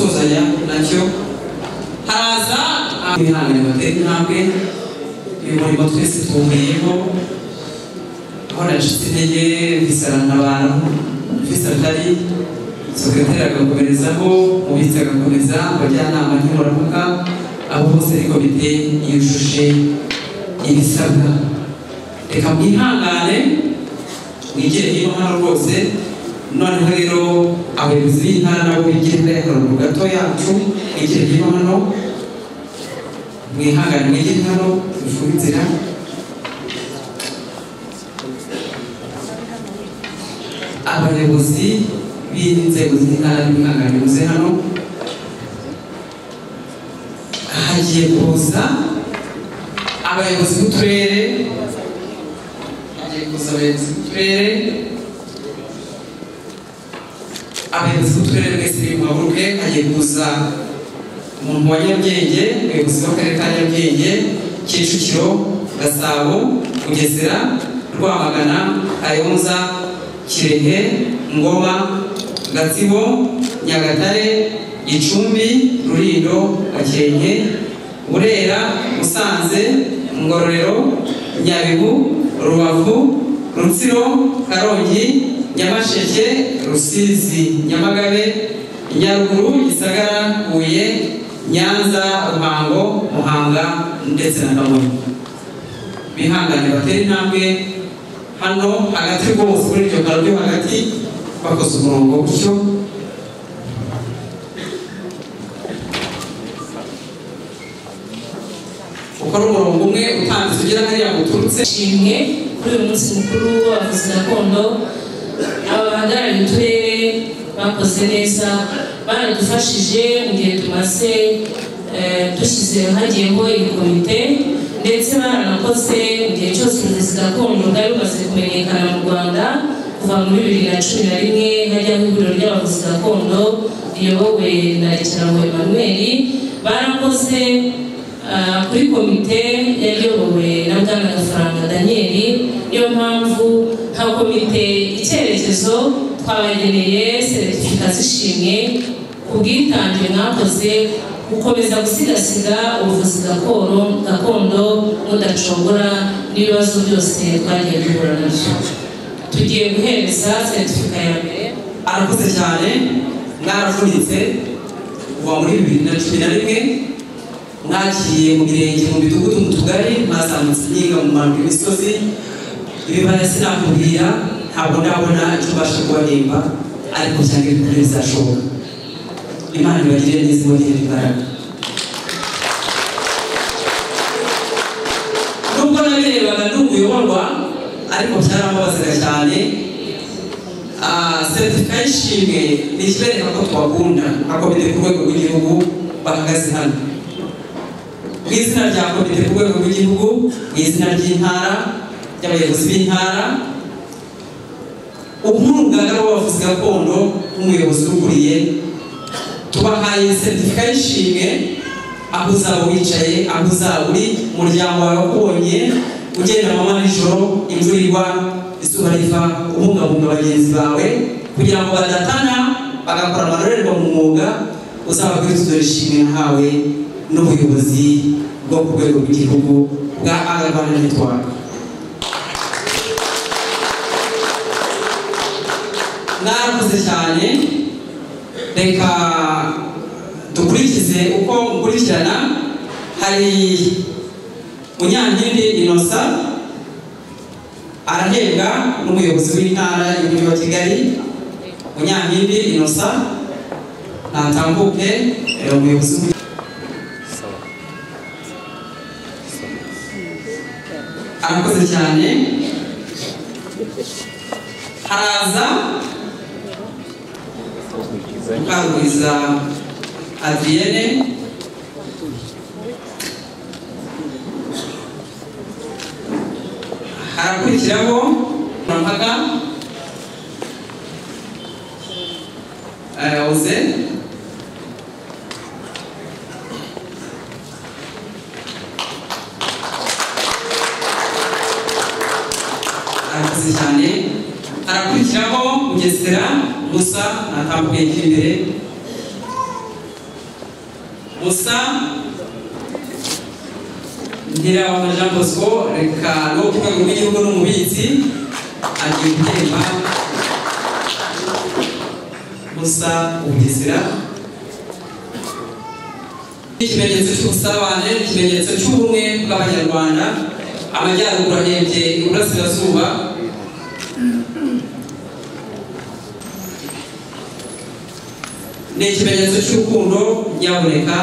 gusuzanya na cyo haraza ibihangane batera intambwe uyu murimo twese tuwuhuriyeho aho nacitse intege visarana abantu visatari sekretari agakomerezaho umubitsi agakomeza abajyanama nkemurampaka abo bose ari komite yujuje ibisabwa. Reka mwihangane mwigire hino hano rwose noneho rero abayobozi b'intara nabo bigire akaruhuko gato yacu mwigire hino hano mwihangane mwigire hano mufunge inzira. Abayobozi b'inzego z'intara n'imihangane muze hano hagiye kuza abayobozi b'uturere hagiye kuza abayobozi b'uturere. Abayobozi b'uturere mwese bimuhaguruke hagiye kuza umuntu wa nyarugenge umuyobozi w'akarere ka nyarugenge kicukiro gasabo bugesera rwamagana kayonza kirehe ngoma gatsibo nyagatare gicumbi rurindo gakenke burera musanze ngororero nyabihu rubavu rutsiro karongi nyamasheke rusizi nyamagabe nyaruguru gisagara huye nyanza ruhango muhanga ndetse na kamonyi bihangane batera intambwe hano hagati rwose muri iryo karo ryo hagati bakoze umurongo gutyo. Ukora umurongo umwe utambitse ugera hariya guturutse ishimwe kuri uyu munsi mukuru w'abavuzi gakondo aba bahagarariye uturere bakoze neza baradufashije mu gihe tumaze eh, dushyize hagiyeho iyi komite ndetse baranakoze mu gihe cyose ubuvuzi gakondo bwari bumaze kumenyekana mu rwanda kuva muri bibiri na cumi na rimwe hajyaho ihuriro ry'abavuzi gakondo riyobowe na rekeraho emmanuel barakoze Ah, kuri komite yari iyobowe na bwana gafaranga daniel niyo mpamvu nka komite icyerekezo twabageneye seritifika zishimwe ku bwitange mwakoze gukomeza gusigasiga ubuvuzi gakondo mudacogora n'ibibazo byose twagiye duhura na byo. Tugiye guhereza seritifika ya mbere. Arakoze cyane mwaravunitse kuva muri bibiri na cumi na rimwe mwagiye mu mirenge mu midugudu mu tugari mwazamutse inkinga mu mpanuka imisozi ibibaya sinakubwira ntabwo ndabona icyo mbasha kubahemba ariko cyangwa ibikuru bizashoboka imana ibagirire neza ibonere imbaraga. Nubwo nabirebaga ndi umuyoborwa ariko byaramubazaga cyane. Seritifika y'ishimwe ni ikibereka ko tubakunda nka komite ku rwego rw'igihugu bahagaze hano. Mu izina rya komite ku rwego rw'igihugu mu izina ry'intara ry'abayobozi b'intara umwunganira w'abavuzi gakondo nk'umuyobozi ukuriye tubahaye seritifika y'ishimwe aho uzaba wicaye aho uzaba uri umuryango wawe wakubonye ugenda mama nijoro imvura igwa izuba riva ubungabunga bagenzi bawe kugira ngo badatana bagakora amarorerwa mu mwuga uzababwira dore ishimwe nahawe n'ubuyobozi bwo ku rwego rw'igihugu bwa arabana network. Mwarakoze cyane reka dukurikize uko mukurikirana hari munyankindi inosa arahembwa n'umuyobozi w'intara y'umujyi wa kigali munyankindi inosa natambuke umuyobozi w'umujyi arakoze cyane. Haraza gukangukiza adiyene harakurikiraho mpaga eh, oze mugesera musa natambukiye kiri imbere musa ntirabona jean bosco reka no ku rwego rw'igihugu n'umubitsi agiye gutemba musa ubugesera ikimenyetso cy'ubusabane ikimenyetso cy'ubumwe bw'abanyarwanda. Amajyaruguru ahembye iburasirazuba. Ni ikimenyetso cy'urukundo nyaboneka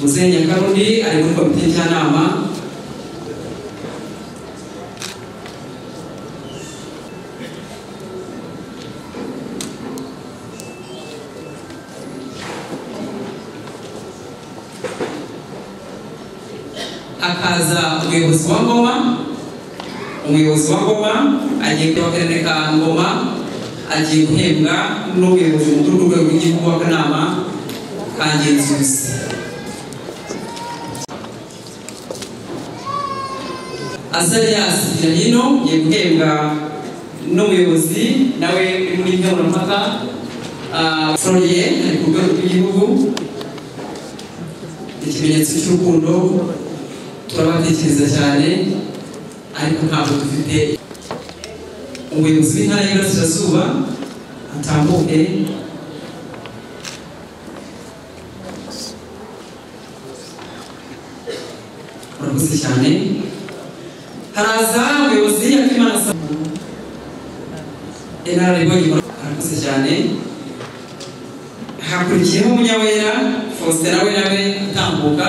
muzehe nyakarundi ari muri komite njyanama hakaza umuyobozi wa ngoma. Umuyobozi wa ngoma agiye kuba akarere ka ngoma agiye guhembwa n'umuyobozi mukuru ku rwego rw'igihugu w'akanama ka ngenzuzi azarias hino agiye guhembwa n'umuyobozi nawe uri muri nkemurampaka floriye ari ku rwego rw'igihugu ikimenyetso cy'urukundo turabatekereza cyane ariko ntabwo dufite umuyobozi w'intara y'iburasirazuba atambuke. Urakoze cyane haraza umuyobozi yakimana inararibonye urakoze cyane hakurikiyeho umunyawera faustin nawe nawe atambuka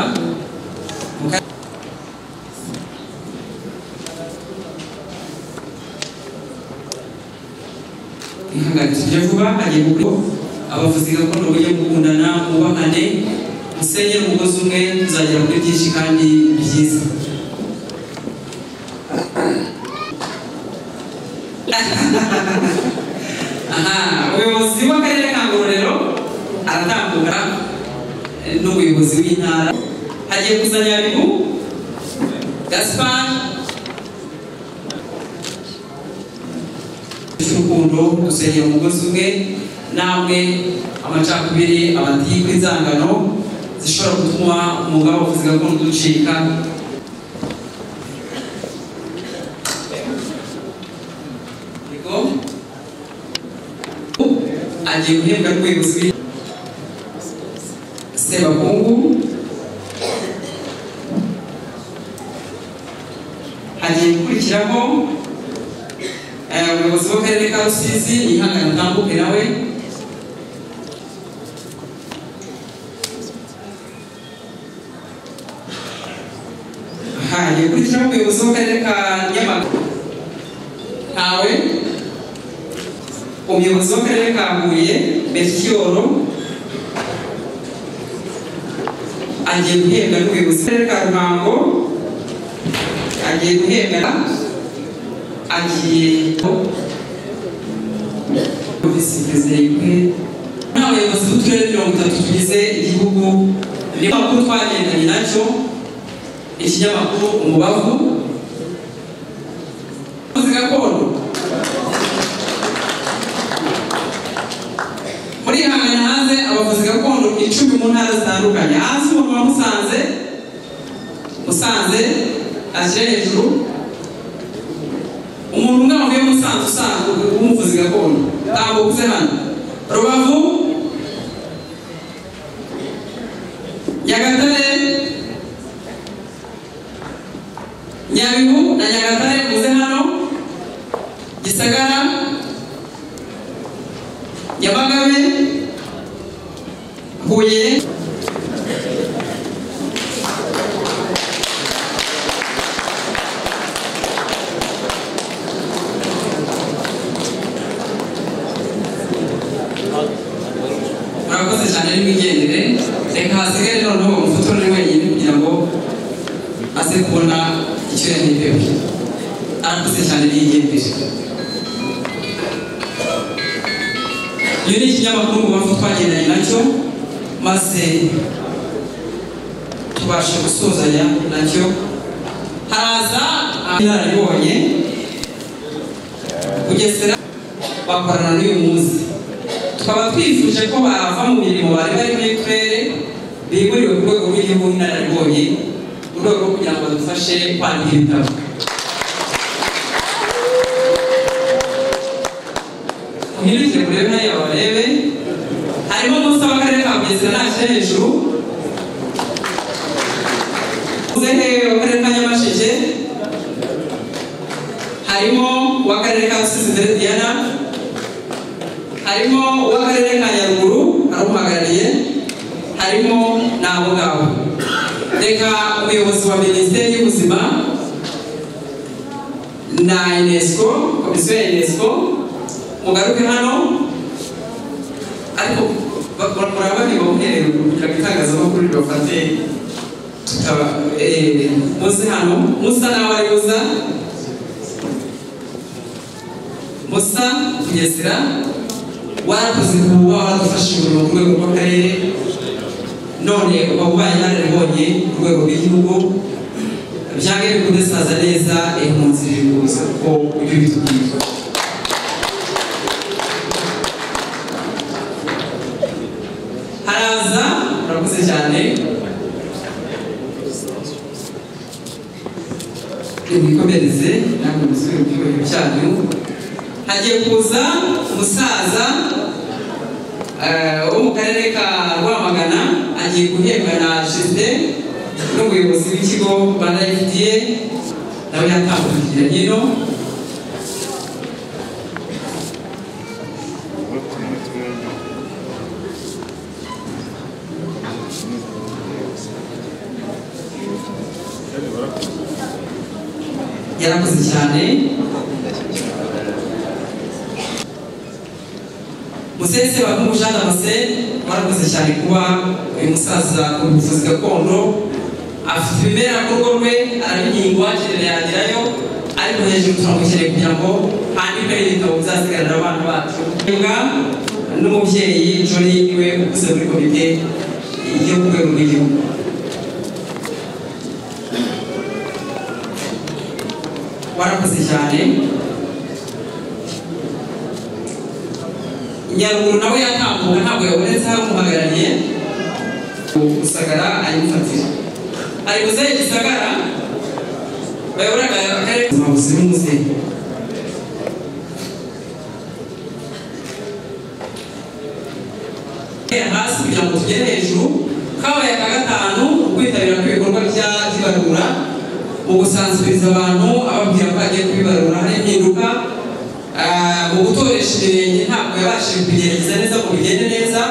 ihangane tujya vuba hagiye gukora abavuzi gakondo bajya gukundana mubahane musenyere umugozi umwe tuzagera kuri byinshi kandi byiza umuyobozi w'akarere ka ngororero aratambuka. N'umuyobozi w'intara. Hagiye kuza nyabihu gusengera umugozi umwe namwe amacakubiri amatiyi kw'inzangano zishobora gutuma umwuga w'abavuzi gakondo uducika agiye guhembwa rwego sebakungu. Hagiye gukurikiraho umuyobozi w'akarere ka rusizi yihangane atambuke nawe hagiye gukurikiraho umuyobozi w'akarere ka nyamagabe ntawe umuyobozi w'akarere ka huye melchioro agiye guhembwa n'umuyobozi w'akarere ka ruhango agiye guhembwa agiye visi perezida yikwe n'abayobozi b'uturere mirongo itatu tugize igihugu niyo makuru twagendanye na cyo ikinyamakuru umubavu uzi gakondo muri hangana hanze abavuzi gakondo icumi mu ntara zitandukanye hasi umuntu wa musanze musanze ashyira hejuru umuntu umwe wavuye musanze usanzwe w'umuvuzi gakondo ntabwo uze hano rubavu nyagatare nyabihu na nyagatare uze hano gisagara nyamagabe huye murakoze cyane n'imigendere reka hasigare noneho umufotorere wenyine kugira ngo aze kubona icyo yaherewe arakoze cyane n'iyigendere iyo ni ikinyamakuru mu bavu twagendanye na cyo maze tubasha gusozanya na cyo. Haraza inararibonye bugesera bakorana n'uyu munsi. Tukaba twifuje ko bava mu mirimo bari bari muri turere bimuriwe ku rwego rw'igihugu inararibonye mu rwego rwo kugira ngo badufashe kwandika ibitabo. Harimo munsi w'akarere ka bugesera nashyira hejuru muzehe w'akarere ka nyamasheke harimo uw'akarere ka rusizi mbere diana. Harimo uw'akarere ka nyaruguru aruhagarariye harimo n'abo ngabo. Reka umuyobozi wa minisiteri y'ubuzima na unesco komisiyo ya unesco mugaruke hano. Ariko muraba ntibawuhereye kugira ngo itangazamakuru ribafate tukaba muze hano musa ari uza musa kugesera warakoze kuba waradufashije umurimo ku rwego rw'akarere none ukaba ubaye inararibonye ku rwego rw'igihugu byange bikunde saza neza impunzi bibuza ko ibyo bitubwira haraza murakoze cyane mwikomereze namwe musubire mu cyubahiro cyanyu hagiye kuza umusaza wo mu karere ka rwamagana agiye guhembwa na jisite n'umuyobozi w'ikigo rwanda fda nawe yatambukira hino yarakoze cyane musese wa Jean Damascene warakoze cyane kuba uyu musaza ku buvuzi gakondo afite ibimera ku rugo rwe arabihingwa kirere yagerayo ariko hejuru turamukeneye kugira ngo handikwe ibitabo bizasigarira abana bacu. N'umubyeyi jori ni we ukuze muri komite yo ku rwego rw'igihugu cyane nyaruguru nawe yatambuka ntabwo yabonetse hari umuhagarariye gusagara ayimufatira ari muzehe gisagara bayoboraga akarere. Ubuzima buzira umuze. Hasi kugira ngo tugere hejuru kabaye aka gatanu kwitabira kw'ibikorwa by'ibarura mu gusanzuriza abantu ababwira ko bagiye kubibarura hari impinduka mu gutoresha ibirenge ntabwo yabashije kubigerageza neza ngo bigende neza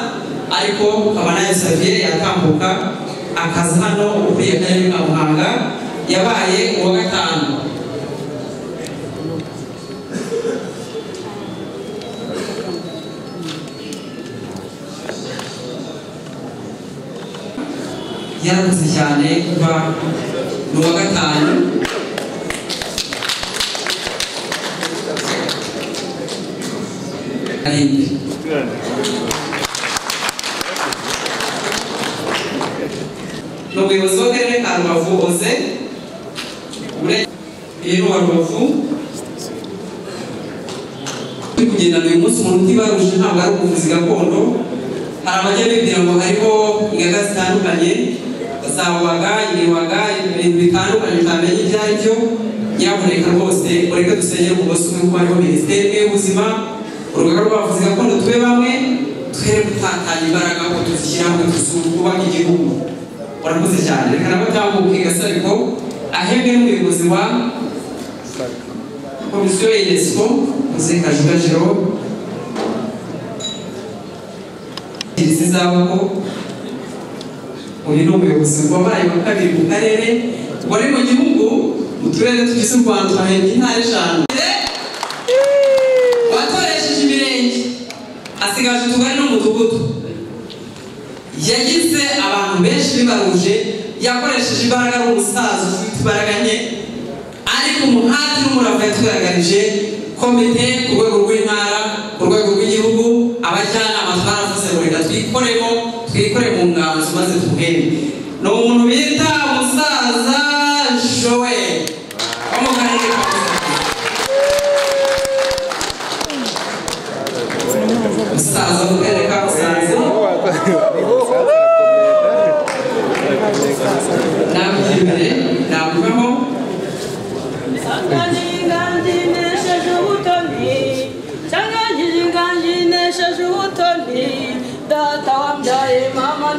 ariko kabanayo saviye yatambuka akaza hano ukuriye akarere ka muhanga yabaye uwa gatanu yarakoze cyane kuba ni uwa gatanu arindwi ni umuyobozi w'akarere ka rubavu oze. Uyu wa rubavu turi kugendana uyu munsi umuntu utibaruje ntabwo ari ubuvuzi gakondo. Hari abajya bibwira ngo hariho ingaga zitandukanye. Zawaga iriwaga ibintu bitandukanye utamenya ibyo ari byo. Nyaboneka rwose ureke dusengere ku munsi umwe kuko hariho minisiteri y'ubuzima urugaga rw'abavuzi gakondo tube bamwe twere gutatanya imbaraga ngo tuzishyira hamwe twubake igihugu. Urakoze cyane. Reka nabo tambuke gasabiko ahembwe n'umuyobozi wa komisiyo ya unesco muze kajuga jerome zizabako uyu ni umuyobozi wabaye wa kabiri mu karere wari mu gihugu mu turere tugize u rwanda twahembye intara eshanu. Watoresheje imirenge. Asigaje utugari n'umudugudu yagize abantu benshi bibaruje yakoresheje imbaraga ari umusaza ufite imbaraga nke. Ariko umuhati n'umurava yatugaragarije komite ku rwego rw'intara ku rwego rw'igihugu aba abajyanama twaravuze ngo reka twikoremo twikore mu nganzo maze tuhembe ni umuntu bita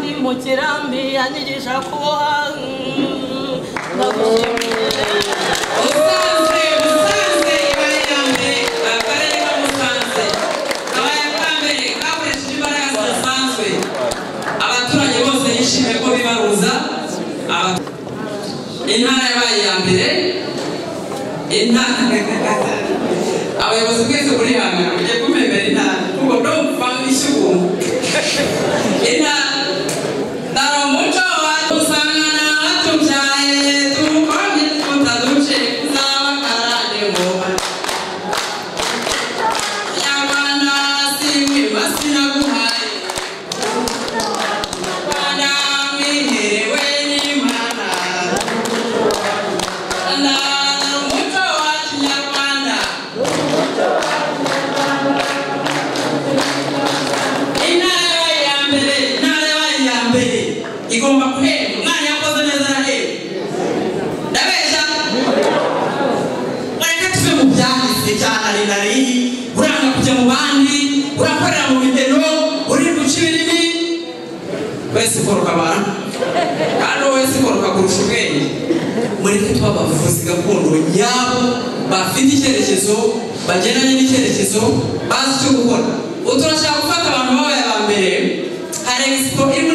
mama ndi mu kirambi yanyigisha kuboha Ndagushimiye igomba guhemba umwana yakoze neza arahemba ndabeshya. Mureke tuve mu byahise cyane ari nari. Uranga kujya mu bandi urakorera mu bigero uri guca ibirimi. Wese ukoroka abantu. Kandi wese ukoroka kurusha ubwenge. Mureke tuba abavuzi gakondo. Nyabo bafite icyerekezo bagendanye n'icyerekezo bazi icyo gukora. Turashaka gufata abantu babaye aba mbere? Hari expo iri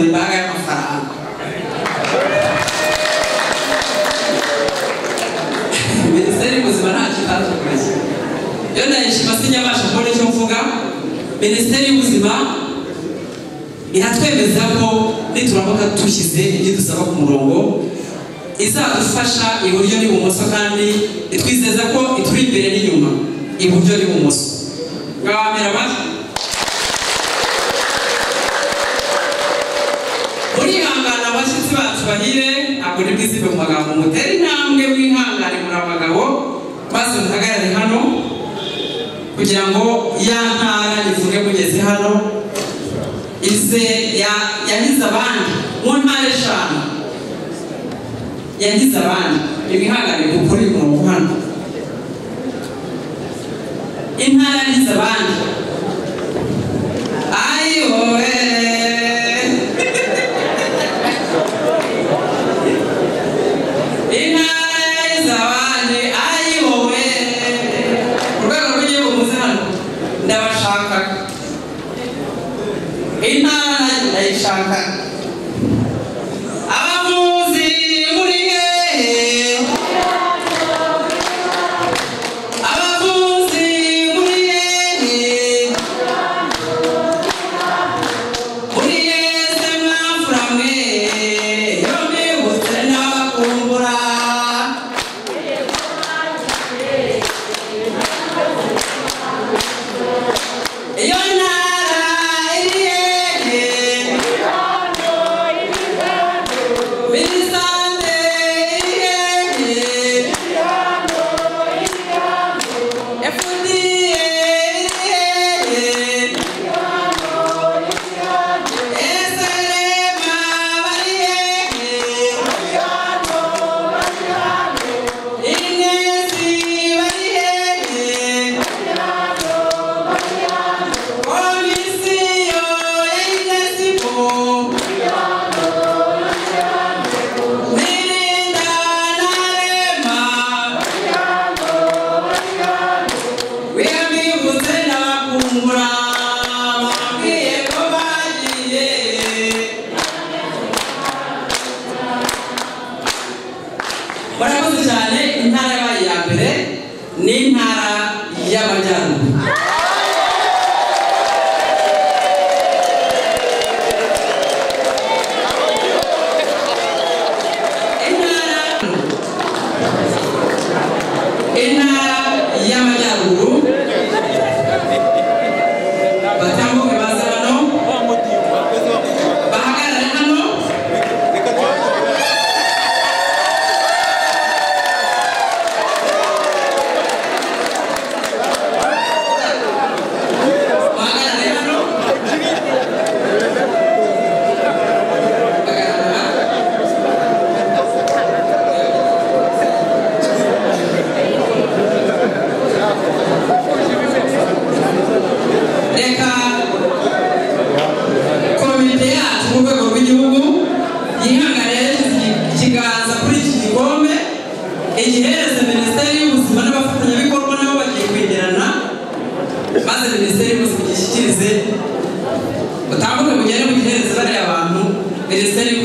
ukazana imbaga y'amafaranga minisiteri y'ubuzima nta kibazo kurashya iyo ndayishima sinyabasha kubona icyo mvuga minisiteri y'ubuzima iratwemeza ko nituramuka dushyize ibyo dusaba ku murongo izadufasha iburyo n'ibumoso kandi itwizeza ko ituri imbere n'inyuma iburyo n'ibumoso mwabamera amajwi ni bwizibe mu magambo mutere intambwe mwihangane muri abagabo maze muhagarare hano kugira ngo ya ntara ivuge mugeze hano ize ya- yahize abandi mu ntara eshanu yahize abandi imihangane gukora uyu murongo hano. Intara yahize abandi ministerio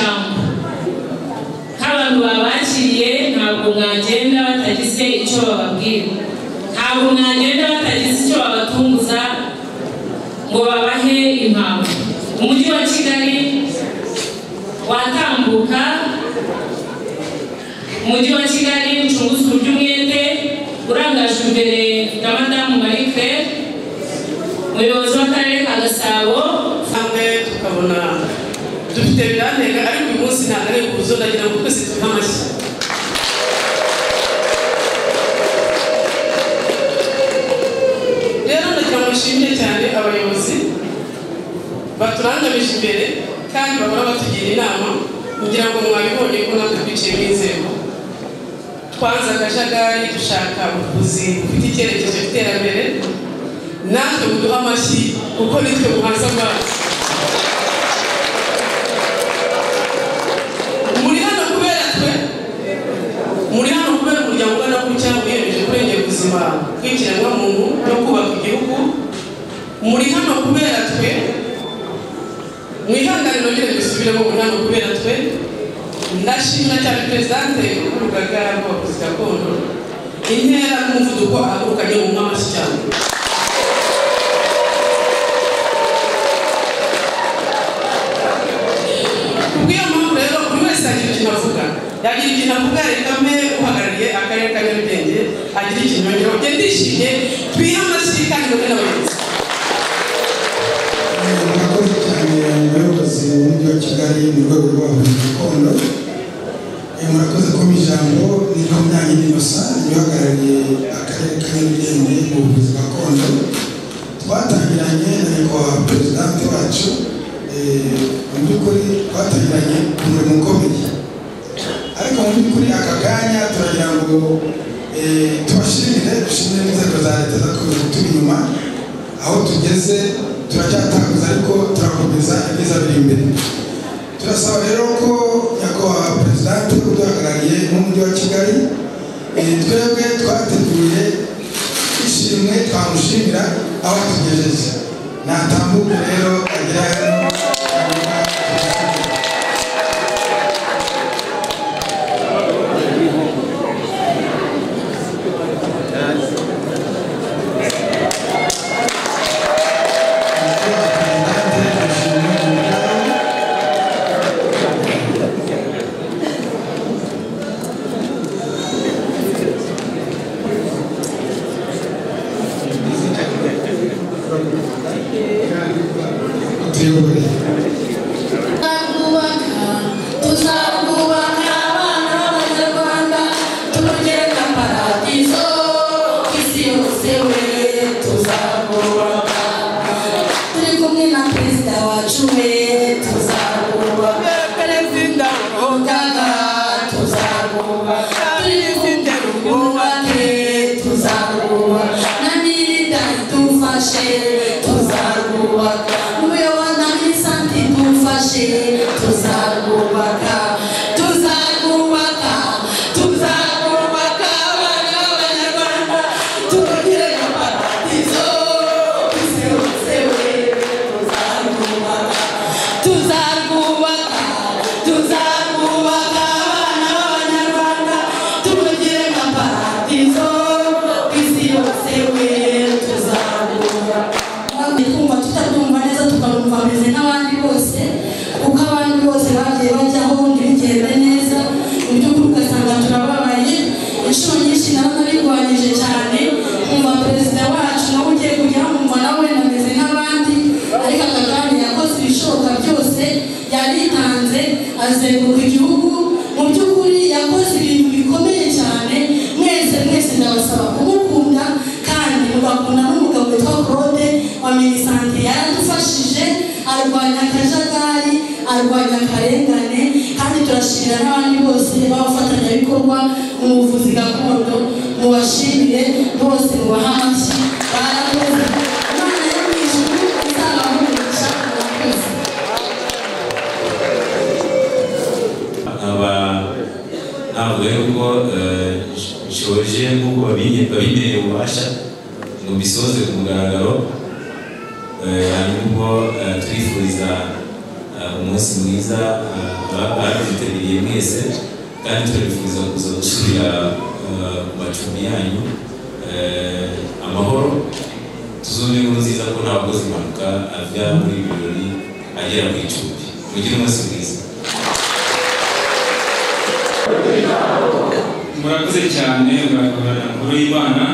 changu nk'abantu babakiriye ntabwo mwagenda batagize icyo bababwira ntabwo mwagenda batagize icyo babatunguza ngo watambuka. Umujyi wa kigali mucunguze uburyo umwete abayobozi baturangamije imbere kandi bahora batugira inama kugira ngo mwabibonye ko natwe twicaye mu inzego. Twanze akajagari dushaka ubuvuzi bufite icyerekezo cy'iterambere. Natwe buduha amashyi kuko nitwe buhaza amazi. ndashimira cyane perezidante w'urugaga rw'abavuzi gakondo intera n'umuvuduko agurukanye mu mwamashyi cyane kubw'iyo mpamvu rero buri wese agira ikintu avuga yagira ikintu avuga reka mbe uhagarariye akarere ka nyarugenge agira ikintu yongeyeho ndishimye bw'imicungire mibi mu buvuzi gakondo. Twatangiranye na nyakubahwa perezidante wacu eh, mu by'ukuri twatangiranye umurimo ukomeye ariko mu by'ukuri aka kanya turagira ngo eh, tubashimire dushimire n'inzego za leta zakomeje turi inyuma aho tugeze turacyatanguza ariko turakomeza ibyiza biri imbere. Turasaba rero ko nyakubahwa perezidante uduhagarariye mu mujyi wa kigali eh, twebwe twateguye ishimwe twamushimira aho tugejeje natambuke rero agira tuyobore babimereye ububasha ngo bisoze ku mugaragaro Eh, hanyuma ubwo eh, twifuriza eh, umunsi mwiza ababyitabiriye mwese kandi turabifuriza kuza gusubira ku macumbi yanyu. Amahoro tuzumve inkuru nziza ko ntabwo zimanuka ajya muri ibi birori agera ku icumbi. Mugire umunsi mwiza murakoze cyane murakorana nkuru y'imana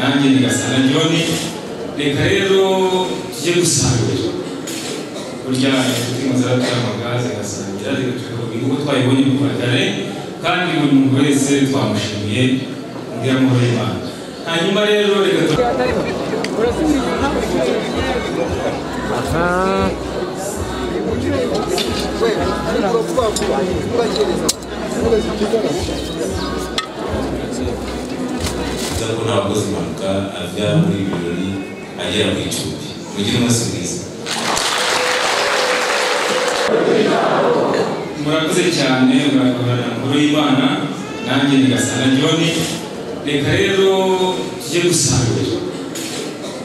nanjye nigasana joni reka rero tujye gusarura burya inshuti muzaratamaga zigasangira zigacuruza uko twayibonye kuva kare kandi buri muntu wese twamushimiye mbwira nkuru y'imana hanyuma rero reka tu- nza ko nta wakoze impanuka ajya muri ibi birori agera ku icumbi mugire umunsi mwiza murakoze cyane murakorana nkuru y'imana nanjye nigasana joni reka rero tujye gusarura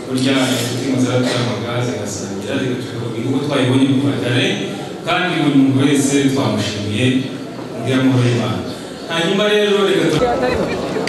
burya inshuti muzaratamaga zigasangira zigacuruza uko twayibonye kuva kare kandi buri muntu wese twamushimiye mbwira nkuru y'imana hanyuma rero reka